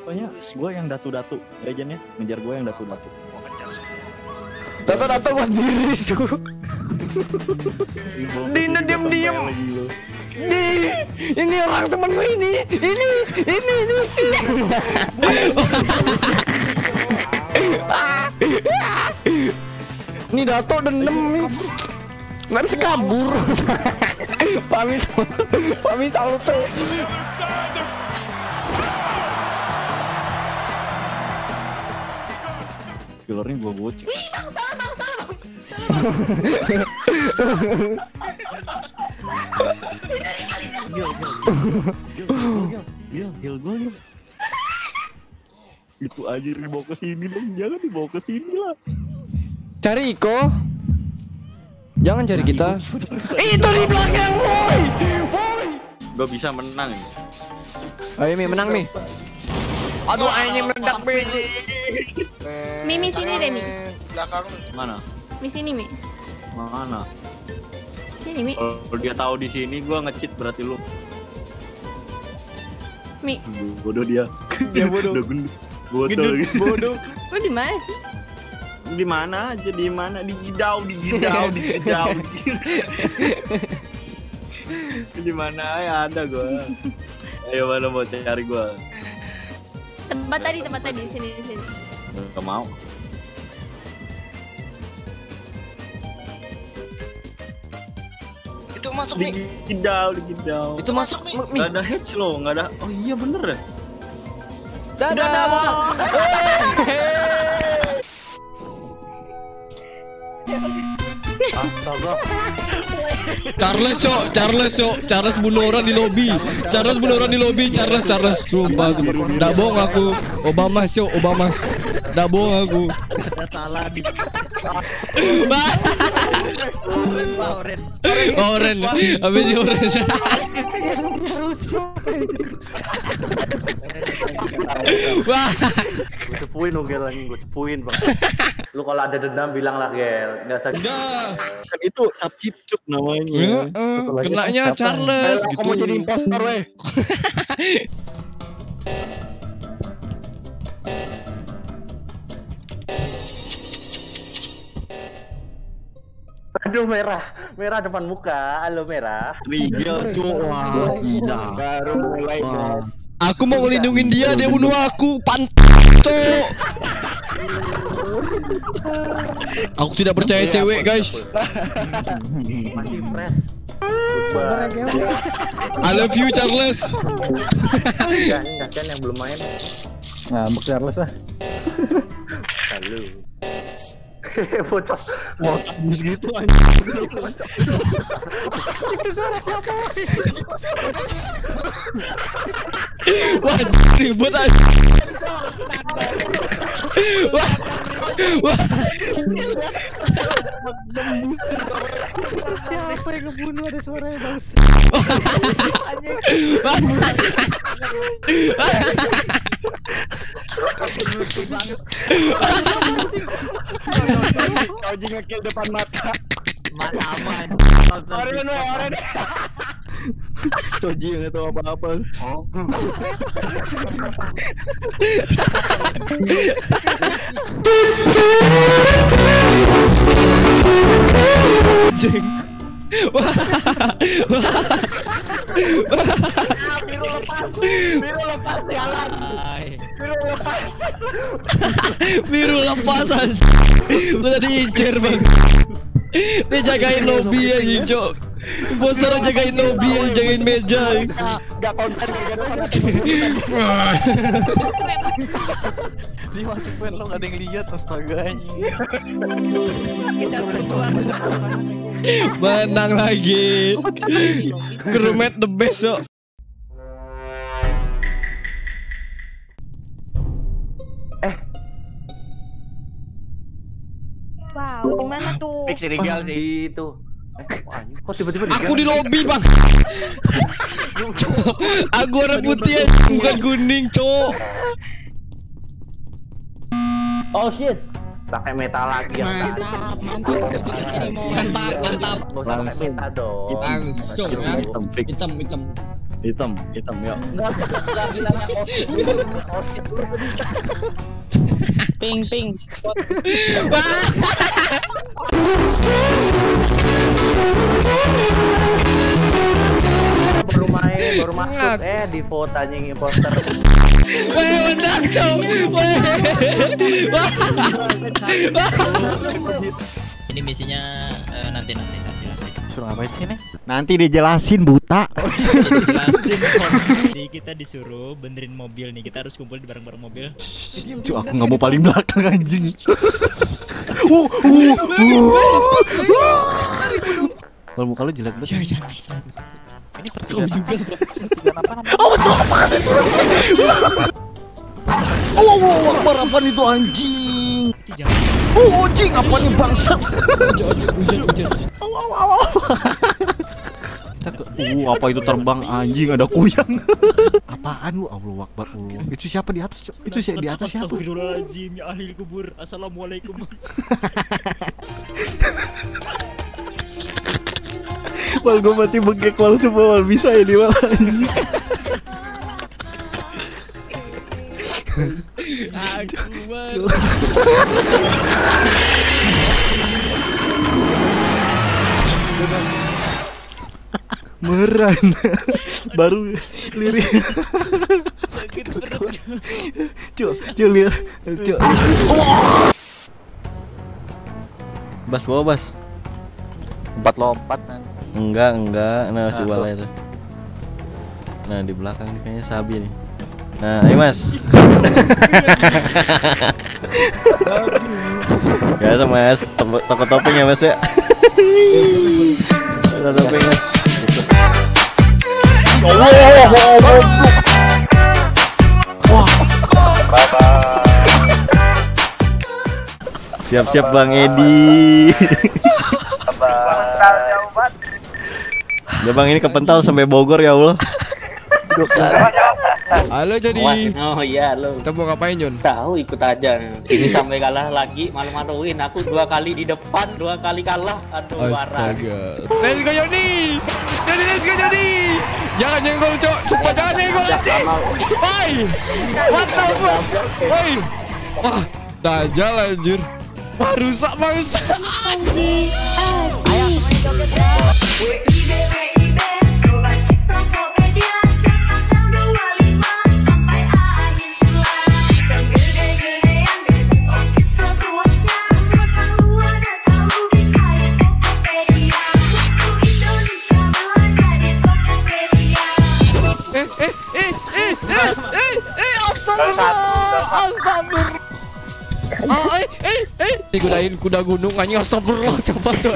Pokoknya gue yang datu-datu legendnya ngejar gue yang datu-datu. Gua kejar semua. Data data gua sendiri su. Dina diam-diam. Lagi lu. Di, ini orang temen gue ini, ini, ini, ini. Ini Dato dendam nih. Nggak bisa kabur. Pami salute, Pami salute. Killernya gue gocek. Gil, gil, gil, gil, gil, gil, gue gil. Itu aja dibawa ke sini dong, jangan dibawa ke sini lah. Cari Iko. Jangan cari kita. Itu di belakang, boy. Boy. Gue bisa menang. Ayo Mi menang Mi. Aduh anjing meledak Mi. Mimi sini deh, Mi. Belakang. Mana? Mi sini Mi. Mana? Sini Mi. Kalau dia tahu di sini, gue nge-cheat berarti lu. Mi. Bodoh dia. Dia bodoh. Udah gendut. Bodoh. Gendut bodoh. Lu di mana sih? Di mana aja? Di mana? Di gidau, di gidau, di gidau. di gidau. Di mana ya ada gua. Ayo mana mau cari gua? Tempat tadi, tempat tadi sini sini. Gak mau. Itu masuk nih. gidau, di gidau. Itu masuk Mi. Gak ada hatch loh, gak ada. Oh iya bener ya. Dadah. Charles cok, Charles cok, Charles bunuh orang di lobby, Charles bunuh orang di lobby, Charles, Charles, sumpah, sumpah, nggak bohong aku, Obama cok, Obama, nggak bohong aku. Oh, Oren, habis itu Oren. Wah, Gue cepuin lo Gel lagi, gue cepuin bang. Lu kalau ada dendam bilang lah Gel, nggak usah. udah, Kan itu cap cipcuk namanya. Eh, eh, kenanya Charles Aku mau jadi gitu. impostor weh. Aduh merah, merah depan muka, halo merah. Rigel gila. Baru mulai. Aku mau ngelindungin dia, dia bunuh aku, pantas cok. Aku tidak percaya cewek guys. Masih. I love you Charles. Enggak, enggak kan yang belum main. Ngambek Charles lah. Halo. Bocah. Bocah bus gitu Wah, ribut aja. Wah, wah. Siapa yang ngebunuh ada suaranya bang? Anjing ngekill depan mata. Mata aman. Oren weh, oren. Coji yang tahu apa-apa. Anjing. Wah. Biru lepas. Biru lepas jalan. Biru lepas. Biru lepasan. Udah diincer bang. Dia jagain lobby anjing cok. Impostor jagain lobby anjing jagain meja. anjing. Gak konsen Dia masuk pen lo gak ada yang lihat astaga. Menang lagi. Crewmate the best cok. Wow, di mana tuh? Fix Regal sih itu. Eh, wah, ini kok tiba-tiba Aku di lobby bang. Aku warna putih bukan kuning cok. Oh shit. pakai meta lagi yang tadi. Mantap, mantap. Dong. Langsung ya. Hitam. Hitam, hitam. Hitam, hitam ya. Ping ping. Baru main, baru masuk. Eh, di vote anjing poster. Weh, menang, cok. Weh. Ini misinya eh, nanti nanti nanti nanti. Suruh ngapain sih nih? Nanti dijelasin buta. Jadi kita disuruh benerin mobil nih. Kita harus kumpul di bareng-bareng mobil. Cuk, aku nggak mau paling belakang anjing. Uh, uh, uh. Kalau muka lu jelek banget. Ini pertigaan juga. Pertigaan apa namanya? Oh, betul apaan itu? Oh, oh, oh, akbar apaan itu anjing? Itu jangan. Oh, anjing apaan nih bangsat? Hujan, hujan. Aw, aw, aw, aw. Uh, apa itu terbang anjing ada kuyang. Apaan lu? Allah Akbar. Allah. Itu siapa di atas? Itu si di atas siapa? Astagfirullahaladzim ya ahli kubur. Assalamualaikum. Wal gue mati bengkek wal coba wal bisa ini wal anjing. Akbar. Meran. Baru lirik. Sakit perut. Cuk, cuk lihat. Cuk. Bas bawa bas. Empat lompat nanti. Enggak, enggak. Nah, si Nah, itu. Nah, di belakang kayaknya Sabi nih. Nah, ayo Mas. ya tuh Mas, Toko- topeng ya Mas ya. Toko topeng Mas. Gitu. Siap-siap Bang Edi. Ya Bang ini kepental sampai Bogor ya Allah. Halo jadi. Oh iya lo Kita mau ngapain Jon? tahu ikut aja ini sampai kalah lagi malu-maluin aku dua kali di depan dua kali kalah aduh Astaga. Let's go Joni. Jadi let's go Joni. Jangan nyenggol cok. Sumpah jangan nyenggol anjing. Woi. What the fuck? Woi. Wah, dajal anjir. Wah, rusak bangsa. Eh, Ini kudain kuda gunung anjing astagfirullah cepat tuh.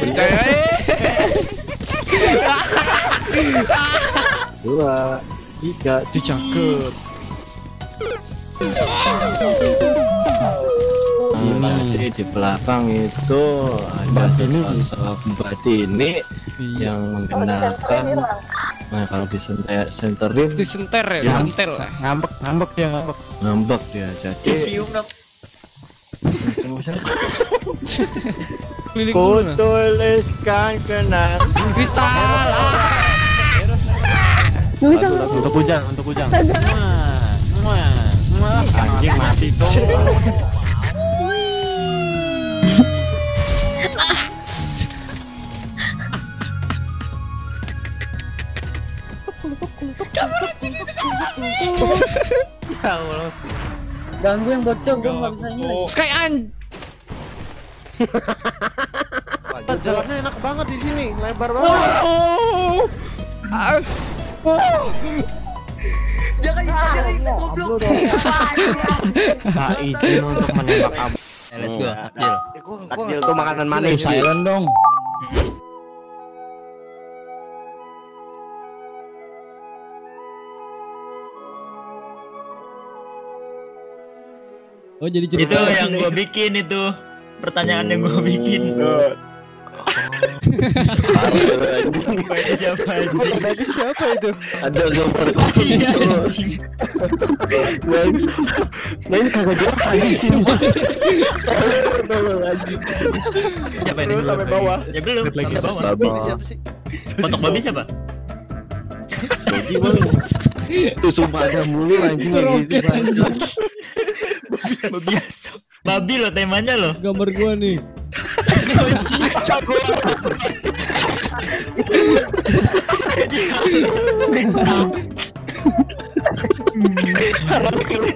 Percaya eh. Dua, tiga, Itu cakep. Berarti di belakang itu ada sosok Mbak Tini Iya. yang mengenakan Nah kalau disenterin senterin Disenter ya, Ya. disentel lah. ngambek ngambek dia ngambek ngambek dia jadi nah. kutuliskan kenang Kristal. Ah. untuk hujan untuk hujan anjing mati tuh ganggu yang bocor gue nggak bisa ini. Sky an. Jalannya enak banget di sini, lebar banget. Oh. Ah. Oh. tak izin untuk menembak kamu Eh, let's go. Takjil. takjil tuh makanan manis Silent dong. Oh jadi Itu yang gua bikin itu. Pertanyaan yang gua bikin. Wah, itu siapa anjing? Tadi siapa itu? Ada gambar Iya, anjing. Guys. Nah ini kagak jelas anjing sih. Siapa ini? Sampai bawah. Ya belum, sampai bawah. Siapa sih? Fotok babi siapa? Itu sumpah ada mulu anjing gitu. roket anjing. Babi lo temanya lo. Gambar gua nih.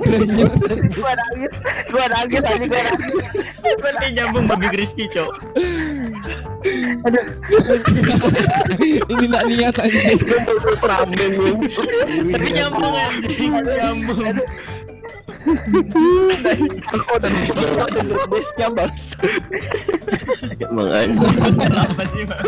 Keren juga sih. Gua nangis gua nangis. Berarti nyambung babi crispy, Cok. Ini nak niat anjing. Tapi nyambung anjing, nyambung. Base-nya bangsa. Emang anjing. Kenapa sih, Bang?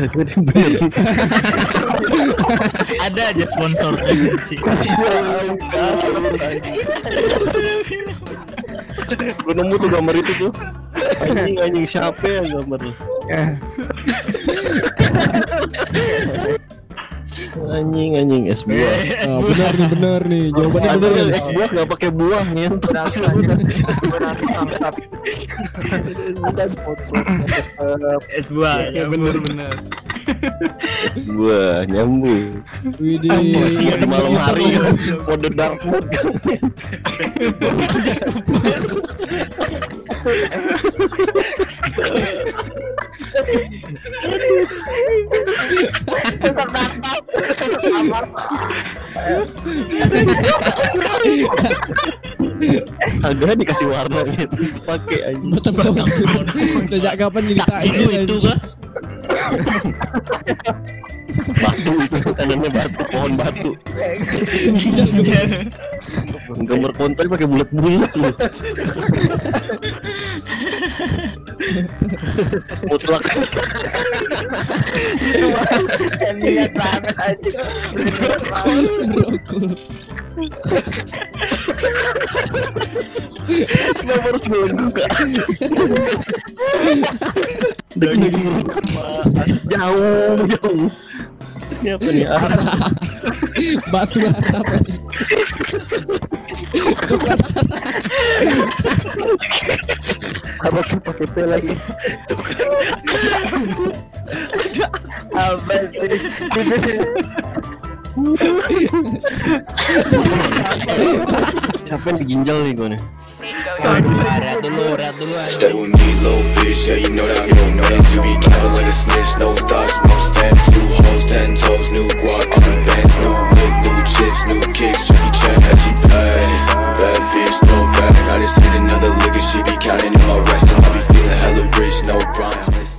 Ada aja sponsornya anjing. Gue nemu tuh gambar itu tuh. Anjing anjing siapa ya gambar lu? anjing anjing es buah. Ah, benar nih, benar nih. Jawabannya benar nih. es buah nggak pakai buah ngentot. Kita sponsor. Es buah, ya bener-bener. Buah nyambung. Widih, Anjing, temen malam hari mode dark mode. Agak dikasih warna gitu. Pakai. Betul betul. Sejak kapan jadi takjil Itu kah? Batu itu kanannya batu, pohon batu. Gambar kontol pakai bulat-bulat lu. Mutlak. Niat banget aja. Brokol. Kenapa harus gue buka? Jauh, jauh. Ini apa nih? Batu anjing. Apa tuh pakai P lagi? Apa sih? Siapa yang diginjal nih gue nih? Stay with me, little bitch. Yeah, you know that I'm your man. You be capping like a snitch, no thoughts, no stand. Two hoes, ten toes, new guap. New chips, new kicks, Jackie Chan, how she play. Bad bitch, no bag I just hit another liquor, she be counting in my rest I be feeling hella rich, no grind.